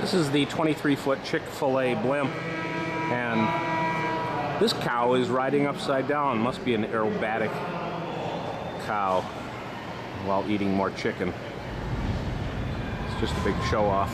This is the 23 foot Chick fil A blimp, and this cow is riding upside down. Must be an aerobatic cow while eating more chicken. It's just a big show off.